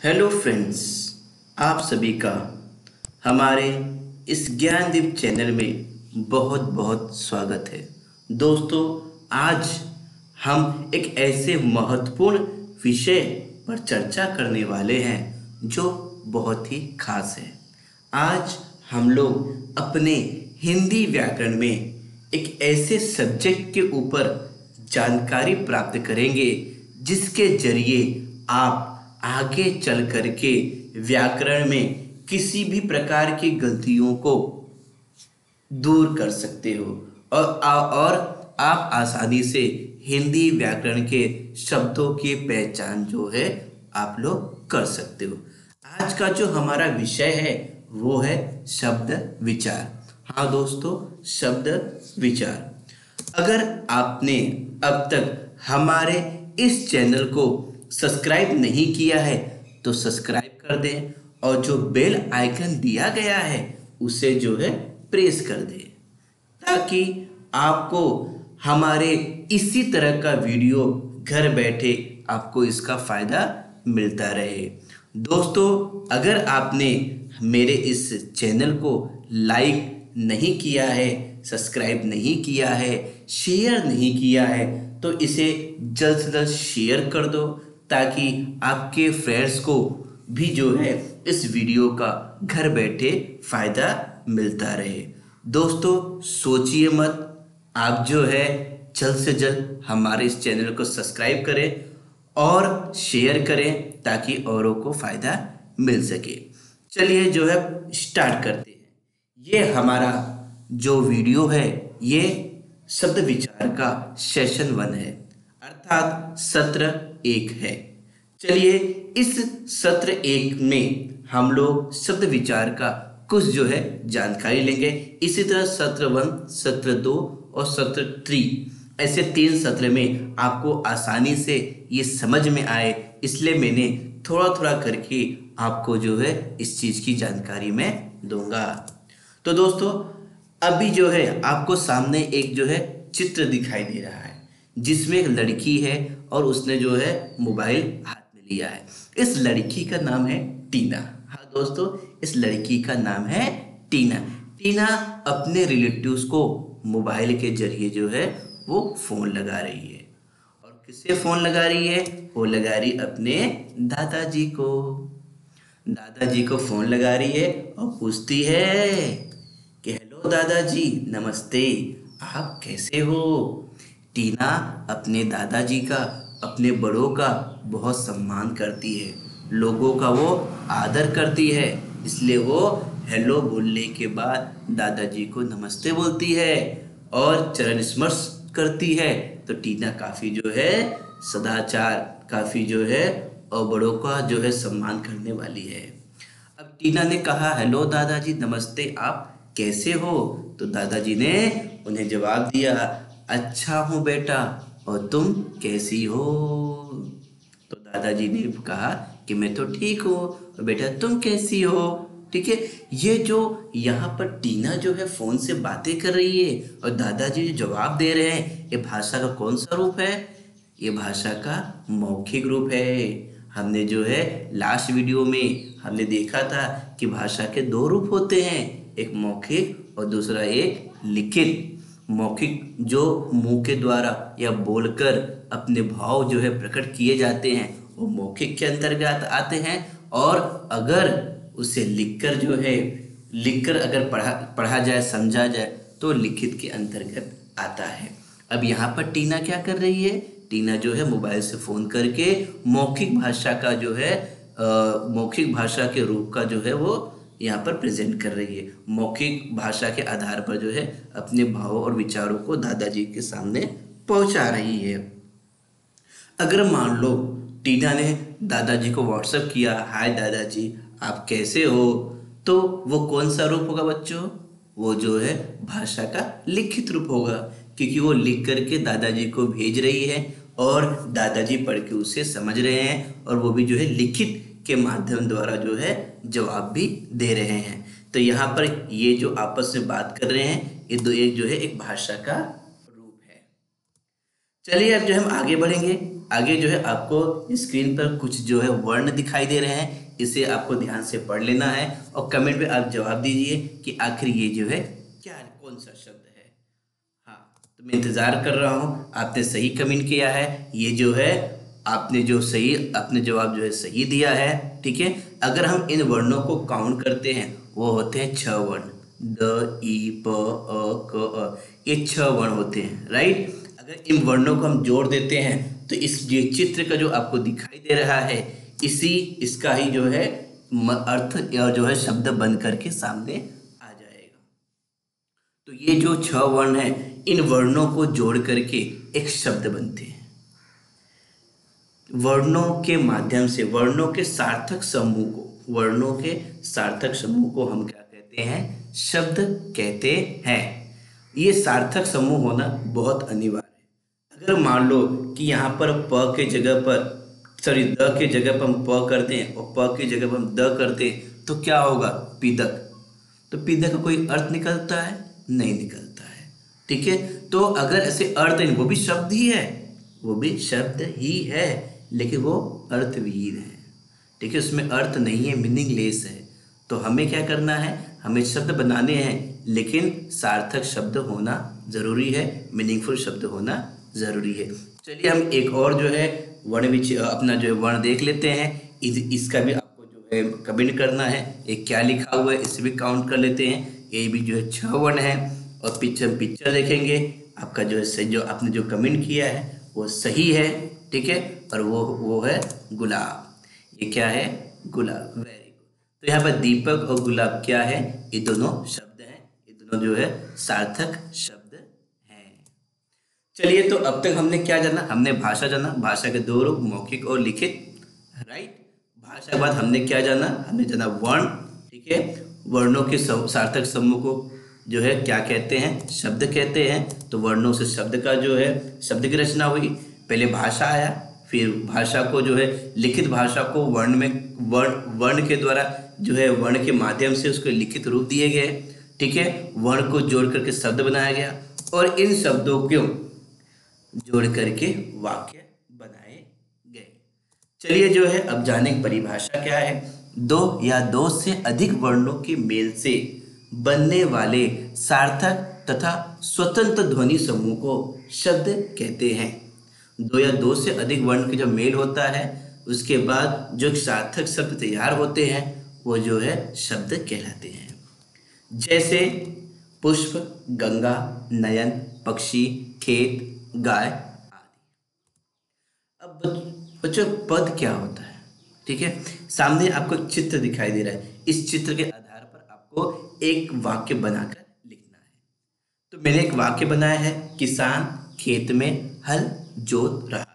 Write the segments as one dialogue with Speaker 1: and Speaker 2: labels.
Speaker 1: Hello friends आप सभी का हमारे इस ज्ञानदीप चैनल में बहुत बहुत स्वागत है। दोस्तों, आज हम एक ऐसे महत्वपूर्ण विषय पर चर्चा करने वाले हैं जो बहुत ही खास है। आज हम लोग अपने हिंदी व्याकरण में एक ऐसे सब्जेक्ट के ऊपर जानकारी प्राप्त करेंगे, जिसके ज़रिए आप आगे चल करके व्याकरण में किसी भी प्रकार की गलतियों को दूर कर सकते हो। और और आप आसानी से हिंदी व्याकरण के शब्दों की पहचान जो है, आप लोग कर सकते हो। आज का जो हमारा विषय है, वो है शब्द विचार। हाँ दोस्तों, शब्द विचार। अगर आपने अब तक हमारे इस चैनल को सब्सक्राइब नहीं किया है तो सब्सक्राइब कर दें और जो बेल आइकन दिया गया है, उसे जो है प्रेस कर दें, ताकि आपको हमारे इसी तरह का वीडियो घर बैठे आपको इसका फ़ायदा मिलता रहे। दोस्तों, अगर आपने मेरे इस चैनल को लाइक नहीं किया है सब्सक्राइब नहीं किया है शेयर नहीं किया है तो इसे जल्द से जल्द शेयर कर दो ताकि आपके फ्रेंड्स को भी जो है इस वीडियो का घर बैठे फ़ायदा मिलता रहे। दोस्तों, सोचिए मत। आप जो है, जल्द से जल्द हमारे इस चैनल को सब्सक्राइब करें और शेयर करें ताकि औरों को फ़ायदा मिल सके। चलिए जो है स्टार्ट करते हैं। ये हमारा जो वीडियो है, ये शब्द विचार का सेशन वन है। अर्थात सत्र एक है। चलिए, इस सत्र एक में हम लोग शब्द विचार का कुछ जो है जानकारी लेंगे। इसी तरह सत्र वन, सत्र दो और सत्र थ्री, ऐसे तीन सत्र में आपको आसानी से ये समझ में आए। इसलिए मैंने थोड़ा थोड़ा करके आपको जो है इस चीज़ की जानकारी मैं दूँगा। तो दोस्तों, अभी जो है आपको सामने एक जो है चित्र दिखाई दे रहा है, जिसमें एक लड़की है और उसने जो है मोबाइल हाथ में लिया है। इस लड़की का नाम है टीना। हाँ दोस्तों, इस लड़की का नाम है टीना। टीना अपने रिलेटिव्स को मोबाइल के ज़रिए जो है वो फ़ोन लगा रही है। और किससे फ़ोन लगा रही है? वो लगा रही अपने दादाजी को। दादाजी को फ़ोन लगा रही है और पूछती है कि, हेलो दादाजी, नमस्ते, आप कैसे हो? टीना अपने दादाजी का, अपने बड़ों का बहुत सम्मान करती है। लोगों का वो आदर करती है। इसलिए वो हेलो बोलने के बाद दादाजी को नमस्ते बोलती है और चरण स्मर्श करती है। तो टीना काफ़ी जो है, सदाचार काफ़ी जो है और बड़ों का जो है सम्मान करने वाली है। अब टीना ने कहा, हेलो दादाजी, नमस्ते, आप कैसे हो? तो दादाजी ने उन्हें जवाब दिया अच्छा हूँ बेटा, और तुम कैसी हो? तो दादाजी ने कहा कि मैं तो ठीक हूँ, और बेटा, तुम कैसी हो? ठीक है, ये जो यहाँ पर टीना जो है, फ़ोन से बातें कर रही है, और दादाजी जो जवाब दे रहे हैं, ये भाषा का कौन सा रूप है? ये भाषा का मौखिक रूप है। हमने जो है, लास्ट वीडियो में हमने देखा था कि भाषा के दो रूप होते हैं, एक मौखिक और दूसरा एक लिखित। मौखिक जो मुँह के द्वारा या बोलकर अपने भाव जो है प्रकट किए जाते हैं, वो मौखिक के अंतर्गत आते हैं। और अगर उसे लिखकर जो है, लिखकर अगर पढ़ा पढ़ा जाए, समझा जाए तो लिखित के अंतर्गत आता है। अब यहाँ पर टीना क्या कर रही है? टीना जो है मोबाइल से फ़ोन करके मौखिक भाषा का जो है मौखिक भाषा के रूप का जो है वो यहाँ पर प्रेजेंट कर रही है। मौखिक भाषा के आधार पर जो है, अपने भावों और विचारों को दादाजी के सामने पहुँचा रही है। अगर मान लो, टीना ने दादाजी को व्हाट्सअप किया, हाय दादाजी, आप कैसे हो? तो वो कौन सा रूप होगा बच्चों? वो जो है, भाषा का लिखित रूप होगा, क्योंकि वो लिख करके दादाजी को भेज रही है और दादाजी पढ़ के उसे समझ रहे हैं और वो भी जो है, लिखित के माध्यम द्वारा जो है जवाब भी दे रहे हैं। तो यहाँ पर ये जो आपस में बात कर रहे हैं, ये दो एक जो है एक भाषा का रूप है। चलिए अब जो हम आगे बढ़ेंगे। आगे जो है आपको स्क्रीन पर कुछ जो है वर्ण दिखाई दे रहे हैं, इसे आपको ध्यान से पढ़ लेना है और कमेंट में आप जवाब दीजिए कि आखिर ये जो है क्या, कौन सा शब्द है। हाँ तो मैं इंतज़ार कर रहा हूँ, आपने सही कमेंट किया है। ये जो है आपने जो सही, आपने जवाब जो है सही दिया है, ठीक है? अगर हम इन वर्णों को काउंट करते हैं, वो होते हैं छह वर्ण। द, ई, प, अ, क, अ। ये छह वर्ण होते हैं राइट अगर इन वर्णों को हम जोड़ देते हैं तो इस ये चित्र का जो आपको दिखाई दे रहा है, इसी, इसका ही जो है अर्थ या जो है शब्द बन करके सामने आ जाएगा। तो ये जो छह वर्ण है, इन वर्णों को जोड़ करके एक शब्द बनते हैं। वर्णों के माध्यम से, वर्णों के सार्थक समूह को, वर्णों के सार्थक समूह को हम क्या कहते हैं? शब्द कहते हैं। ये सार्थक समूह होना बहुत अनिवार्य है। अगर मान लो कि यहाँ पर प के जगह पर सॉरी द के जगह पर हम प करते हैं और प की जगह पर हम द करते हैं तो क्या होगा? पिदक। तो पीदक का कोई अर्थ निकलता है? नहीं निकलता है। ठीक है? तो अगर ऐसे अर्थ वो भी शब्द ही है। वो भी शब्द ही है। लेकिन वो अर्थविहीन है। ठीक है उसमें अर्थ नहीं है मीनिंगलेस है। तो हमें क्या करना है? हमें शब्द बनाने हैं लेकिन सार्थक शब्द होना ज़रूरी है मीनिंगफुल शब्द होना ज़रूरी है। चलिए हम एक और जो है वर्ण विच अपना जो है वर्ण देख लेते हैं। इस, इसका भी आपको जो है कमेंट करना है। एक क्या लिखा हुआ है इसे भी काउंट कर लेते हैं। ये भी जो है छह वर्ण है और पिक्चर पिक्चर देखेंगे। आपका जो है जो आपने जो कमेंट किया है वो सही है ठीक है? और वो वो है गुलाब। ये क्या है? गुलाब। वेरी गुड तो यहाँ पर दीपक और गुलाब क्या है? ये दोनों शब्द हैं। ये दोनों जो है सार्थक शब्द हैं। चलिए तो अब तक हमने क्या जाना? हमने भाषा जाना। भाषा के दो रूप, मौखिक और लिखित। राइट भाषा के बाद हमने क्या जाना? हमने जाना वर्ण। ठीक है? वर्णों के सार्थक समूह को जो है क्या कहते हैं? शब्द कहते हैं। तो वर्णों से शब्द का जो है, शब्द की रचना हुई। पहले भाषा आया। फिर भाषा को जो है, लिखित भाषा को वर्ण में, वर्ण वर्ण के द्वारा जो है, वर्ण के माध्यम से उसको लिखित रूप दिए गए। ठीक है? वर्ण को जोड़ करके शब्द बनाया गया और इन शब्दों को जोड़ करके वाक्य बनाए गए। चलिए जो है, अब जाने परिभाषा क्या है। दो या दो से अधिक वर्णों के मेल से बनने वाले सार्थक तथा स्वतंत्र ध्वनि समूह को शब्द कहते हैं। दो या दो से अधिक वर्ण के जब मेल होता है, उसके बाद जो सार्थक शब्द तैयार होते हैं, वो जो है शब्द कहलाते हैं। जैसे पुष्प, गंगा, नयन, पक्षी, खेत, गाय आदि। अब बच्चों, पद क्या होता है? ठीक है? सामने आपको एक चित्र दिखाई दे रहा है। इस चित्र के आधार पर आपको एक वाक्य बनाकर लिखना है। तो मैंने एक वाक्य बनाया है, किसान खेत में हल जोत रहा है।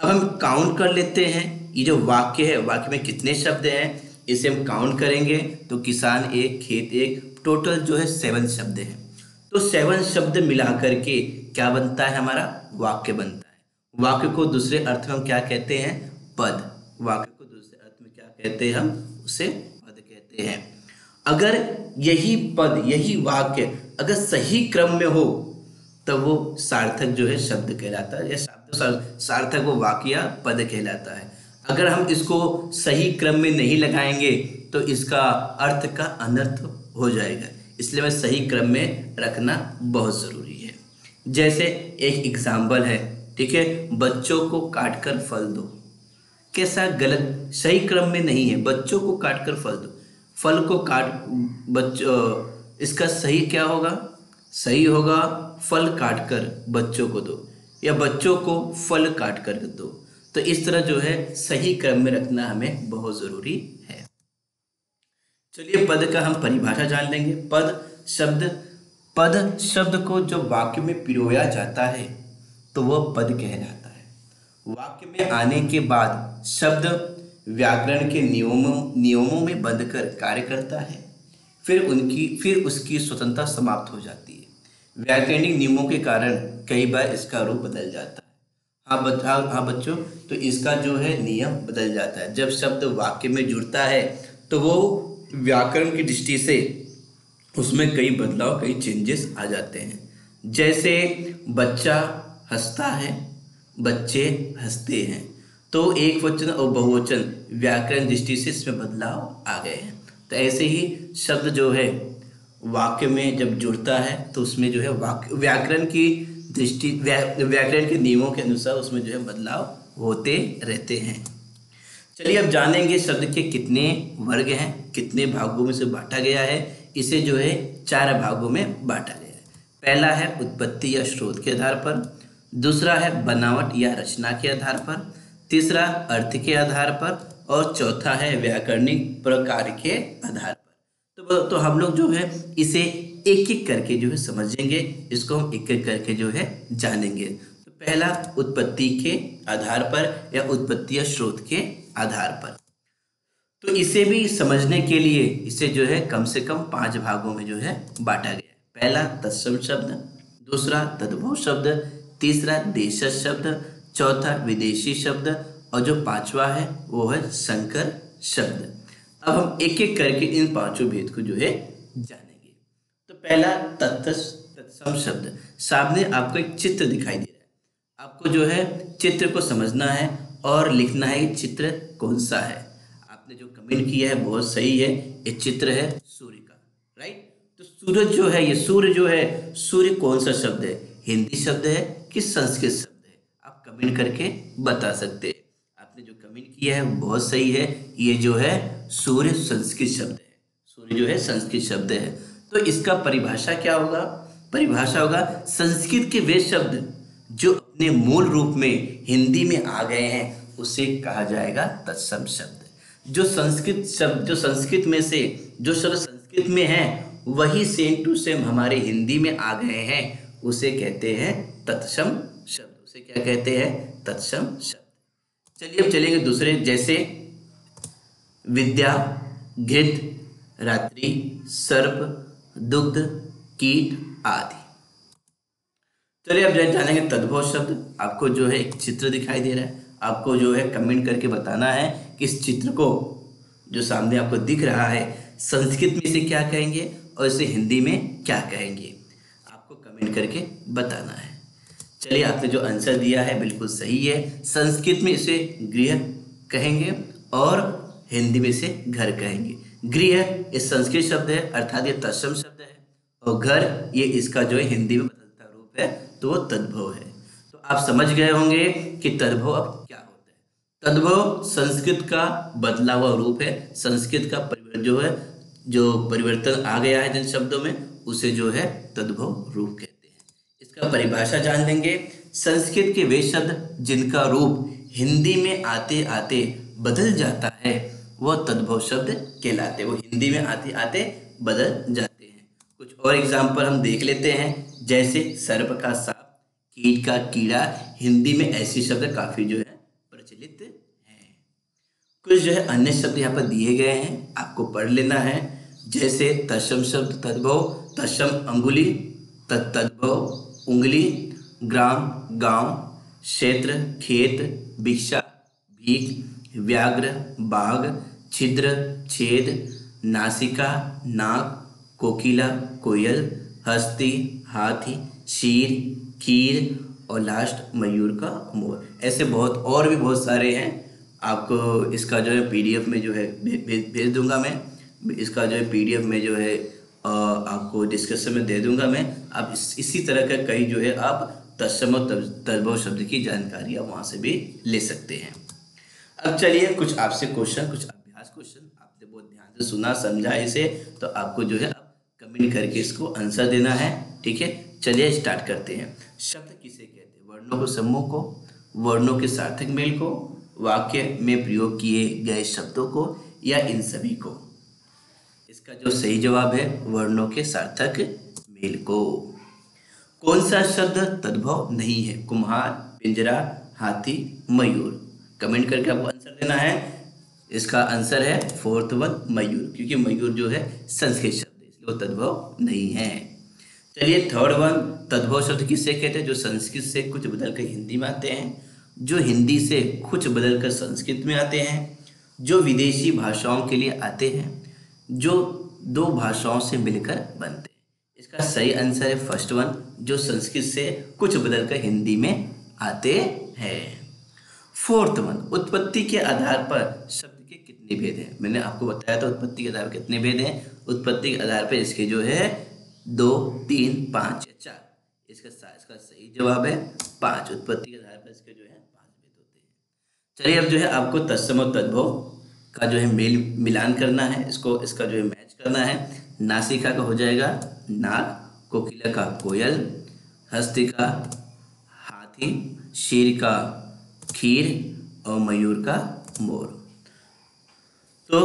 Speaker 1: अब हम काउंट कर लेते हैं। ये जो वाक्य है, वाक्य में कितने शब्द हैं, इसे हम काउंट करेंगे। तो किसान एक, खेत एक टोटल जो है सेवन शब्द हैं। तो सेवन शब्द मिला करके क्या बनता है हमारा? वाक्य बनता है। वाक्य को दूसरे अर्थ में हम क्या कहते हैं? पद। वाक्य को दूसरे अर्थ में क्या कहते हैं हम? उसे पद कहते हैं। अगर यही पद, यही वाक्य अगर सही क्रम में हो तब वो सार्थक जो है शब्द कहलाता है, या शब्द सार्थक वो वाक्य पद कहलाता है। अगर हम इसको सही क्रम में नहीं लगाएँगे तो इसका अर्थ का अनर्थ हो जाएगा। इसलिए मैं सही क्रम में रखना बहुत ज़रूरी है। जैसे एक एग्ज़ाम्पल है, ठीक है? बच्चों को काट कर फल दो। कैसा गलत? सही क्रम में नहीं है। बच्चों को काट कर फल दो। फल को काट बच्चों इसका सही क्या होगा? सही होगा, फल काट कर बच्चों को दो, या बच्चों को फल काट कर दो। तो इस तरह जो है, सही क्रम में रखना हमें बहुत ज़रूरी है। चलिए, पद का हम परिभाषा जान लेंगे। पद शब्द पद शब्द को जो वाक्य में पिरोया जाता है तो वह पद कहलाता है। वाक्य में आने के बाद शब्द व्याकरण के नियमों नियमों में बंध कर कार्य करता है। फिर उनकी, फिर उसकी स्वतंत्रता समाप्त हो जाती है व्याकरणिक नियमों के कारण कई बार इसका रूप बदल जाता है। हाँ बच हाँ हाँ बच्चों तो इसका जो है नियम बदल जाता है। जब शब्द वाक्य में जुड़ता है तो वो व्याकरण की दृष्टि से उसमें कई बदलाव, कई चेंजेस आ जाते हैं। जैसे बच्चा हंसता है, बच्चे हँसते हैं तो एक वचन और बहुवचन व्याकरण दृष्टि से इसमें बदलाव आ गए हैं। तो ऐसे ही शब्द जो है वाक्य में जब जुड़ता है तो उसमें जो है वाक्य, व्याकरण की दृष्टि व्याकरण के नियमों के अनुसार उसमें जो है बदलाव होते रहते हैं। चलिए अब जानेंगे शब्द के कितने वर्ग हैं, कितने भागों में से बांटा गया है। इसे जो है चार भागों में बांटा गया है। पहला है उत्पत्ति या स्रोत के आधार पर, दूसरा है बनावट या रचना के आधार पर, तीसरा अर्थ के आधार पर, और चौथा है व्याकरणिक प्रकार के आधार पर। तो तो हम लोग जो है इसे एक एक करके जो है समझेंगे, इसको हम एक एक करके जो है जानेंगे। तो पहला उत्पत्ति के आधार पर या उत्पत्ति या स्रोत के आधार पर। तो इसे भी समझने के लिए इसे जो है कम से कम पाँच भागों में जो है बांटा गया पहला, तत्सम शब्द, दूसरा, तद्भव शब्द, तीसरा देश शब्द, चौथा, विदेशी शब्द, और जो पांचवा है वो है संकर शब्द। अब हम एक एक करके इन पाँचों भेद को जो है जानेंगे। तो पहला तत्सम शब्द। सामने आपको एक चित्र दिखाई दे रहा है। आपको जो है चित्र को समझना है और लिखना है चित्र कौन सा है? आपने जो कमेंट किया है, बहुत सही है। ये चित्र है सूर्य का राइट तो सूरज जो है, ये सूर्य जो है, सूर्य कौन सा शब्द है? हिंदी शब्द है कि संस्कृत शब्द है? आप कमेंट करके बता सकते हैं। आपने जो कमेंट किया है बहुत सही है। ये जो है, सूर्य संस्कृत शब्द है। सूर्य जो है, संस्कृत शब्द है। तो इसका परिभाषा क्या होगा? परिभाषा होगा, संस्कृत के वे शब्द जो अपने मूल रूप में हिंदी में आ गए हैं, उसे कहा जाएगा तत्सम शब्द। जो संस्कृत शब्द, जो संस्कृत में से, जो शब्द संस्कृत में है, वही सेम टू सेम हमारे हिंदी में आ गए हैं, उसे कहते हैं तत्सम शब्द। उसे क्या कहते हैं? तत्सम शब्द। चलिए, अब चलेंगे दूसरे, जैसे विद्या, घृत, रात्रि, सर्प, दुग्ध, कीट आदि। चलिए, अब जानेंगे तद्भव शब्द। आपको जो है एक चित्र दिखाई दे रहा है। आपको जो है कमेंट करके बताना है कि इस चित्र को जो सामने आपको दिख रहा है, संस्कृत में इसे क्या कहेंगे और इसे हिंदी में क्या कहेंगे? आपको कमेंट करके बताना है। चलिए, आपने जो आंसर दिया है, बिल्कुल सही है। संस्कृत में इसे गृह कहेंगे और हिंदी में इसे घर कहेंगे। गृह इस संस्कृत शब्द है, अर्थात ये तत्सम शब्द है। और घर, ये इसका जो है, हिंदी में बदलता रूप है तो वो तद्भव है। तो आप समझ गए होंगे कि तद्भव अब क्या होता है। तद्भव संस्कृत का बदला हुआ रूप है, संस्कृत का जो है, जो परिवर्तन आ गया है जिन शब्दों में, उसे जो है तद्भव रूप कहते हैं। इसका परिभाषा जान लेंगे। संस्कृत के वे शब्द जिनका रूप हिंदी में आते आते बदल जाता है, वह तद्भव शब्द कहलाते वो हिंदी में आते आते बदल जाते हैं। कुछ और एग्ज़ाम्पल हम देख लेते हैं। जैसे सर्प का सांप, कीट का कीड़ा, हिंदी में ऐसे शब्द काफ़ी जो है प्रचलित हैं। कुछ जो है अन्य शब्द यहाँ पर दिए गए हैं, आपको पढ़ लेना है। जैसे तशम शब्द तद्भव तशम अंगुली तद्भव उंगली, ग्राम, गाँव, क्षेत्र, खेत, भिक्षा, भीख, व्याघ्र, बाघ, छिद्र, छेद, नासिका नाक कोकिला, कोयल, हस्ती, हाथी, शीर, खीर और लास्ट मयूर का मोर। ऐसे बहुत और भी बहुत सारे हैं। आपको इसका जो है पीडीएफ में जो है भेज दूँगा मैं। इसका जो है पीडीएफ में जो है आपको डिस्कशन में दे दूँगा मैं। आप इस, इसी तरह का कई जो है आप तत्सम तद्भव शब्द की जानकारी आप वहाँ से भी ले सकते हैं। अब चलिए कुछ आपसे क्वेश्चन कुछ अभ्यास क्वेश्चन आपने बहुत ध्यान से सुना समझा इसे तो आपको जो है आप कमेंट करके इसको आंसर देना है ठीक है? चलिए स्टार्ट करते हैं। शब्द किसे कहते हैं? वर्णों को समूह को वर्णों के सार्थक मेल को वाक्य में प्रयोग किए गए शब्दों को या इन सभी को? इसका जो सही जवाब है, वर्णों के सार्थक मेल को। कौन सा शब्द तद्भव नहीं है? कुम्हार, पिंजरा, हाथी, मयूर। कमेंट करके आपको आंसर देना है। इसका आंसर है फोर्थ वन, मयूर, क्योंकि मयूर जो है संस्कृत शब्द है, इसलिए वो तद्भव नहीं है। चलिए, थर्ड वन, तद्भव शब्द किससे कहते हैं? जो संस्कृत से कुछ बदल कर हिंदी में आते हैं, जो हिंदी से कुछ बदल कर संस्कृत में आते हैं, जो विदेशी भाषाओं के लिए आते हैं। जो दो भाषाओं से मिलकर बनते हैं। इसका सही आंसर है फ़र्स्ट वन जो संस्कृत से कुछ बदलकर हिंदी में आते हैं। फोर्थ वन उत्पत्ति के आधार पर शब्द के कितने भेद हैं? मैंने आपको बताया था उत्पत्ति के आधार पर कितने भेद हैं। उत्पत्ति के आधार पर इसके जो है, दो, तीन, पाँच या चार। इसका इसका सही जवाब है पाँच। उत्पत्ति के आधार पर इसके जो है, पाँच भेद होते हैं। चलिए अब जो है आपको तत्सम और तद्भव का जो है मेल मिलान करना है, इसको, इसका जो है मैच करना है। नासिका का हो जाएगा नाग, कोकिला का कोयल, हस्ती का हाथी, शेर का खीर और मयूर का मोर। तो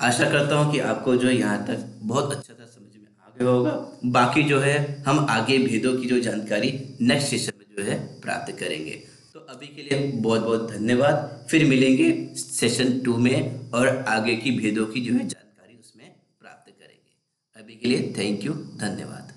Speaker 1: आशा करता हूँ कि आपको जो है यहाँ तक बहुत अच्छा था, समझ में आ गया होगा। बाकी जो है हम आगे भेदों की जो जानकारी नेक्स्ट सेशन में जो है प्राप्त करेंगे। अभी के लिए बहुत बहुत धन्यवाद। फिर मिलेंगे सेशन टू में और आगे की भेदों की जो है जानकारी उसमें प्राप्त करेंगे। अभी के लिए थैंक यू धन्यवाद।